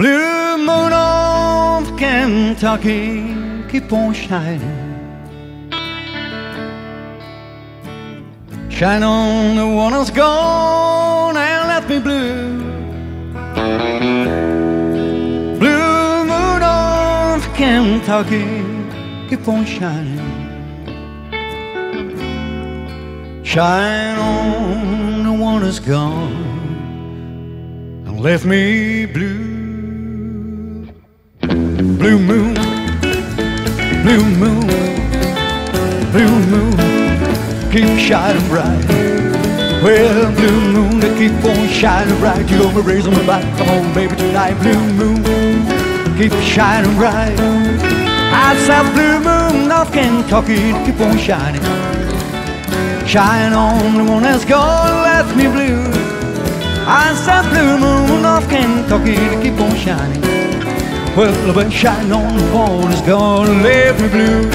Blue moon of Kentucky, keep on shining. Shine on the one that's gone and left me blue. Blue moon of Kentucky, keep on shining. Shine on the one that's gone and left me blue. Blue moon, blue moon, blue moon keep shining bright. Well, blue moon, they keep on shining bright. You gonna raise my back. Come on, baby, tonight. Blue moon, keep shining bright. I said, blue moon of Kentucky, keep on shining. Shine on the one that's gone left me blue. I said, blue moon of Kentucky, keep on shining. Well, but shine on the one that's gone left me blue.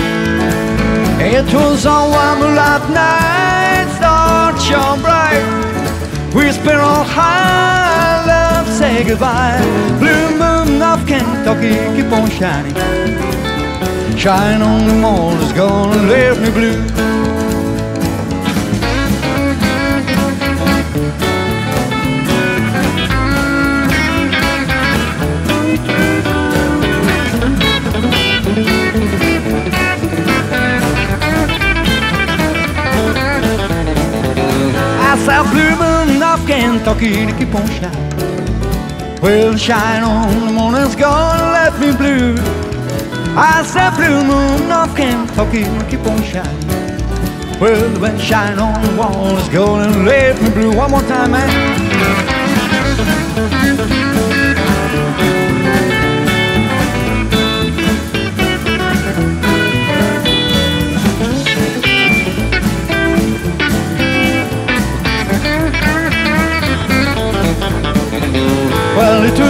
It was on one moonlight night, stars shone bright. Spent all high, love, say goodbye. Blue moon of Kentucky, keep on shining. Shine on the morning, it's gonna leave me blue. Blue Moon of Kentucky to keep on shining. Well, shine on the morning's gonna let me blue. I said Blue Moon of Kentucky to keep on shining. Well, when shine on the wall is gonna let me blue. One more time, man.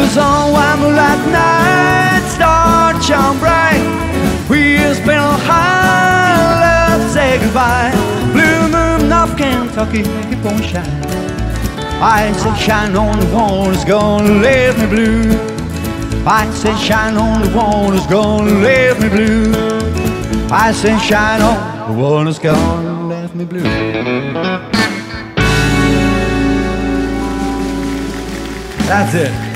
Was on one moonlight night, star shone bright. We spent a high love, say goodbye. Blue moon of Kentucky, keep on shining. I said, shine on the one that's gonna leave me blue. I said, shine on the one that's gonna leave me blue. I said, shine on the one that's gonna leave me blue. That's it.